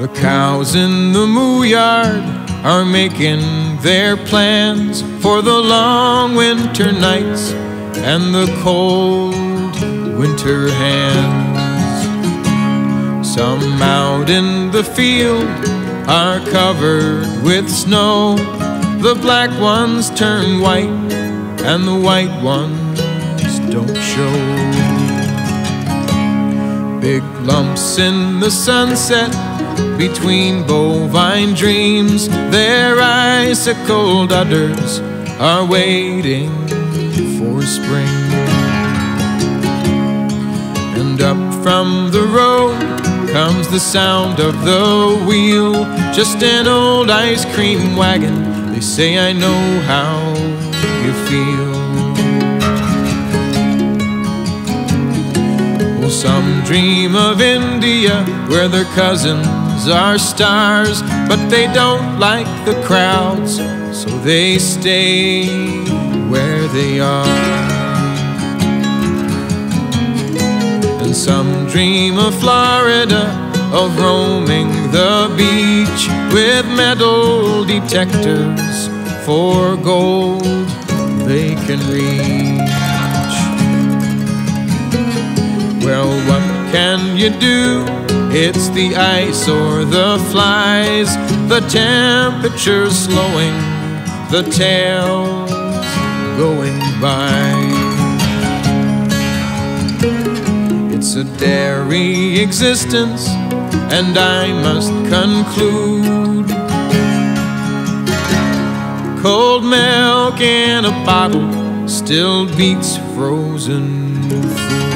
The cows in the moo yard are making their plans for the long winter nights and the cold winter hands. Some out in the field are covered with snow. The black ones turn white and the white ones don't show. Big lumps in the sunset between bovine dreams, their icicle udders are waiting for spring. And up from the road comes the sound of the wheel, just an old ice cream wagon. They say, I know how you feel. Some dream of India where their cousins are stars, but they don't like the crowds, so they stay where they are. And some dream of Florida, of roaming the beach with metal detectors for gold they can reach. Well, what can you do? It's the ice or the flies, the temperature's slowing, the tails going by. It's a dairy existence, and I must conclude. Cold milk in a bottle still beats frozen food.